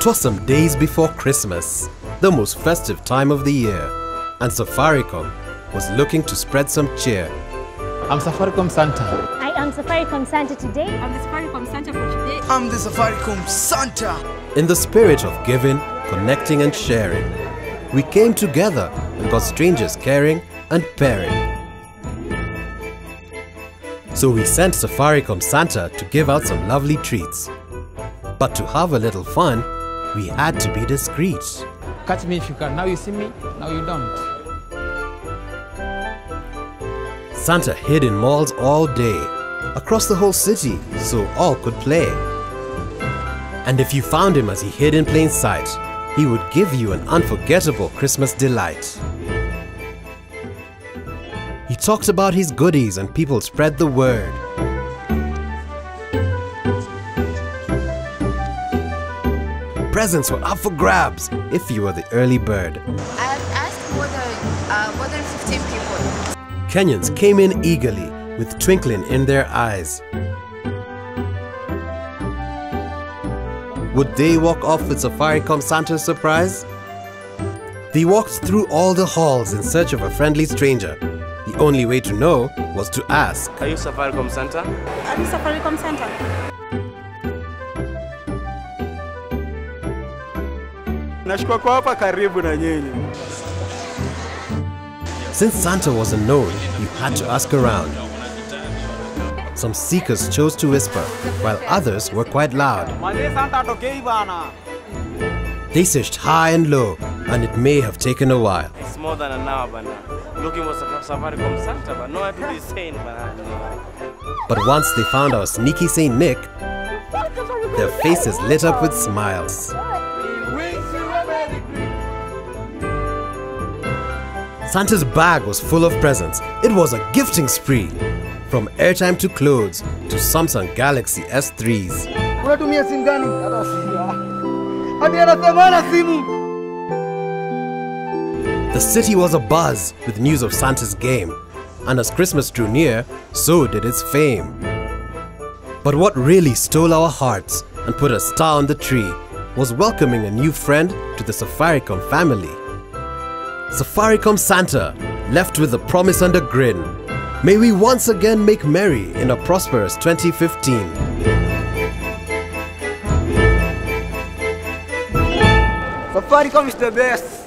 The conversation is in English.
Twas some days before Christmas, the most festive time of the year, and Safaricom was looking to spread some cheer. I'm Safaricom Santa. I am Safaricom Santa today. I'm the Safaricom Santa for today. I'm the Safaricom Santa. In the spirit of giving, connecting and sharing, we came together and got strangers caring and pairing. So we sent Safaricom Santa to give out some lovely treats. But to have a little fun, we had to be discreet. Catch me if you can. Now you see me, now you don't. Santa hid in malls all day, across the whole city, so all could play. And if you found him as he hid in plain sight, he would give you an unforgettable Christmas delight. He talked about his goodies and people spread the word. Presents were up for grabs if you were the early bird. I have asked more than, uh, more than 15 people. Kenyans came in eagerly with twinkling in their eyes. Would they walk off with Safaricom Santa's surprise? They walked through all the halls in search of a friendly stranger. The only way to know was to ask. Are you Safaricom Center? Are you Safaricom Center? Nashukua kwa hapa karibu na nyinyi. Since Santa was known, you had to ask around. Some seekers chose to whisper, while others were quite loud. They searched high and low, and it may have taken a while. It's more than an hour bana. Looking for Safaricom Santa but no one to be sane. But once they found our sneaky Saint Nick, their faces lit up with smiles. Santa's bag was full of presents. It was a gifting spree. From airtime to clothes to Samsung Galaxy S3s. The city was abuzz with news of Santa's game, and as Christmas drew near, so did its fame. But what really stole our hearts and put a star on the tree was welcoming a new friend to the Safaricom family. Safaricom Santa, left with a promise and a grin. May we once again make merry in a prosperous 2015. Safaricom is the best.